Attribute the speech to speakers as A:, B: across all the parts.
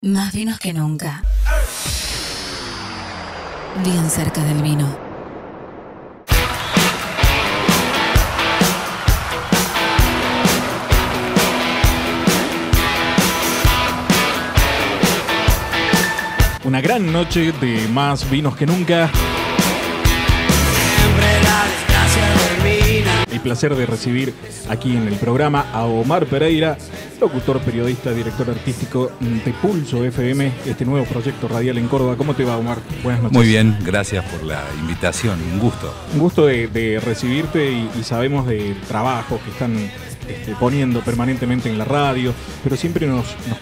A: Más vinos que nunca. Bien cerca del vino.
B: Una gran noche de más vinos que nunca. El placer de recibir aquí en el programa a Omar Pereira, locutor, periodista, director artístico de Pulso FM, este nuevo proyecto radial en Córdoba. ¿Cómo te va, Omar? Buenas noches.
C: Muy bien, gracias por la invitación, un gusto.
B: Un gusto de, de recibirte y, y sabemos del trabajo que están este, poniendo permanentemente en la radio, pero siempre nos, nos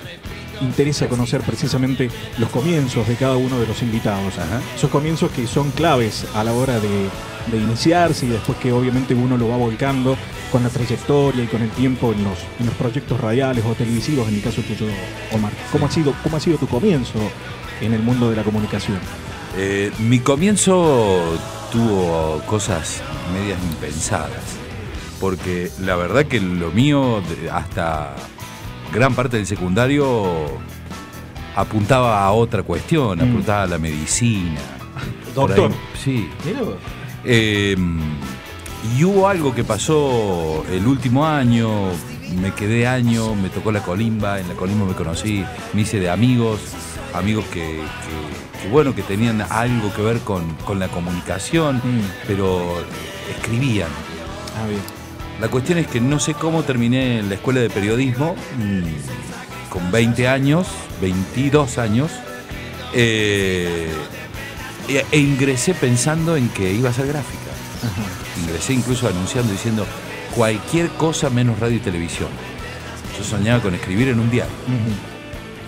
B: interesa conocer precisamente los comienzos de cada uno de los invitados.
C: Ajá.
B: Esos comienzos que son claves a la hora de, de iniciarse y después que obviamente uno lo va volcando con la trayectoria y con el tiempo en los, en los proyectos radiales o televisivos, en el caso tuyo, Omar. ¿Cómo ha sido, cómo ha sido tu comienzo en el mundo de la comunicación?
C: Eh, mi comienzo tuvo cosas medias impensadas, porque la verdad que lo mío, hasta gran parte del secundario, apuntaba a otra cuestión,
B: Mm.
C: apuntaba a la medicina.
B: Doctor.
C: sí. Eh, y hubo algo que pasó el último año, me quedé año, me tocó la colimba, en la colimba me conocí, me hice de amigos, amigos que, que- que, bueno, que tenían algo que ver con, con la comunicación,
B: Mm.
C: pero escribían.
B: Ah, bien.
C: La cuestión es que no sé cómo terminé en la escuela de periodismo, mm, con 20 años, 22 años, eh, e, e ingresé pensando en que iba a ser gráfica. Ingresé incluso anunciando, diciendo cualquier cosa menos radio y televisión. Yo soñaba con escribir en un diario.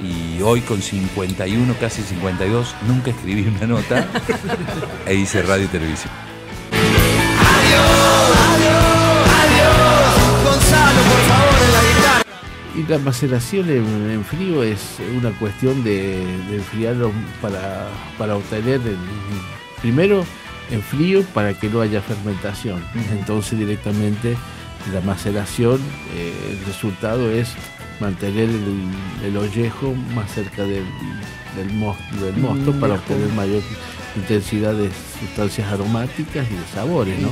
C: Y hoy con 51, casi 52, nunca escribí una nota e hice radio y televisión.
D: La maceración en, en frío es una cuestión de, de enfriarlo para, para obtener, el- primero en frío para que no haya fermentación. Entonces directamente la maceración, eh, el resultado es mantener el, el ollejo más cerca del, del mosto para obtener mayor intensidad de sustancias aromáticas y de sabores, ¿no?